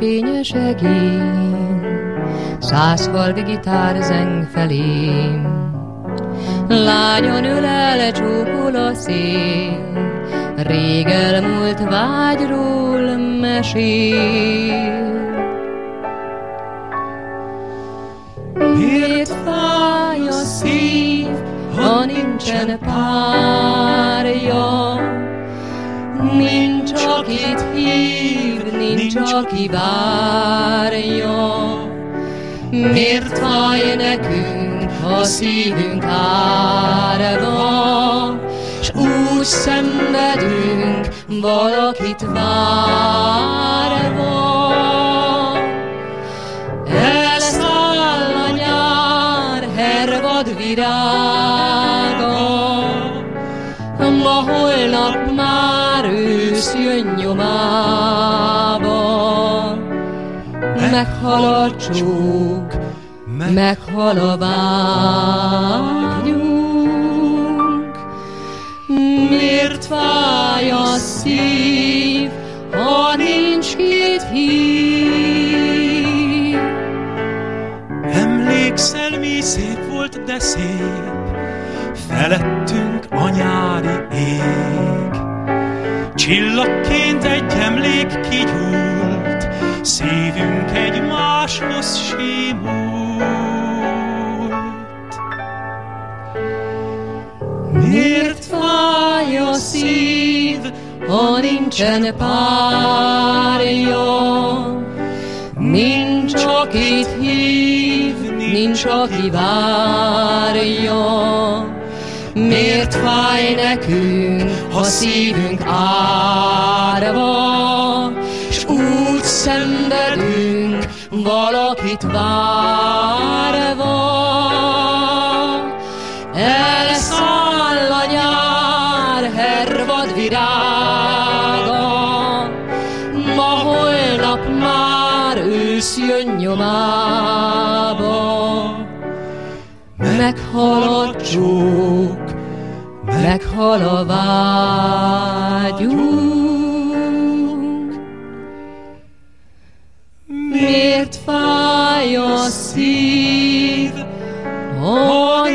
fényes egén, száz halk gitár zeng felém. Lányon ölel csókol a szél, rég elmúlt vágyról mesél. Miért fáj a szív, ha nincsen párja? Nincs, akit hív, nincs, aki várja. Miért fáj nekünk a szívünk árva, S úgy szenvedünk valakit várva. Elszáll a nyár hervad virága, Ma holnap már ősz jön nyomába, meghal a csók, meghal a vágyunk. Miért fáj a szív, ha nincs két hív? Emlékszel, mi szép volt, de szép, felettünk a nyári ég. Csillagként egy emlék kigyúlt, szívünk egymáshoz simult. Miért fáj a szív, ha nincsen párja? Nincs, akit hív, nincs, aki várja. Miért fáj nekünk, ha szívünk árva, S úgy szenvedünk, valakit várva. Már ősz jön nyomába. Meghal a csók, meghal a vágyunk. Miért fáj a szív, ha